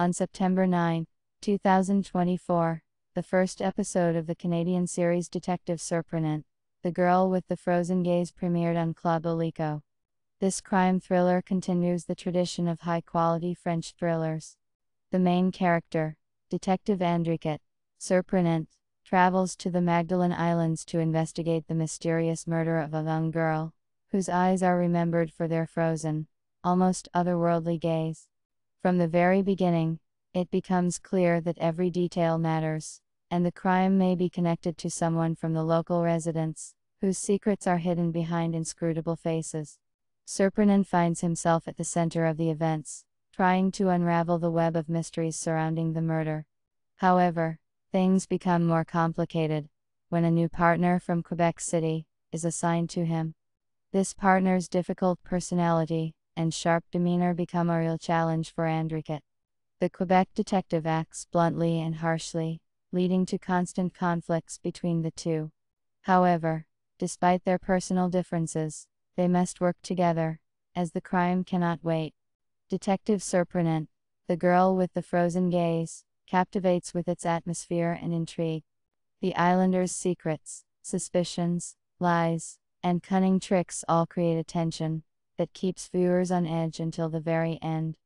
On September 9, 2024, the first episode of the Canadian series Detective Surprenant, The Girl with the Frozen Gaze premiered on Club Illico. This crime thriller continues the tradition of high quality French thrillers. The main character, Detective Andriquet, Surprenant, travels to the Magdalen Islands to investigate the mysterious murder of a young girl, whose eyes are remembered for their frozen, almost otherworldly gaze. From the very beginning, it becomes clear that every detail matters, and the crime may be connected to someone from the local residents, whose secrets are hidden behind inscrutable faces. Surprenant finds himself at the center of the events, trying to unravel the web of mysteries surrounding the murder. However, things become more complicated when a new partner from Quebec City is assigned to him. This partner's difficult personality and sharp demeanor become a real challenge for Andriquet. The Quebec detective acts bluntly and harshly, leading to constant conflicts between the two. However, despite their personal differences, they must work together, as the crime cannot wait. Detective Surprenant, the girl with the frozen gaze, captivates with its atmosphere and intrigue. The islanders' secrets, suspicions, lies, and cunning tricks all create a tension that keeps viewers on edge until the very end.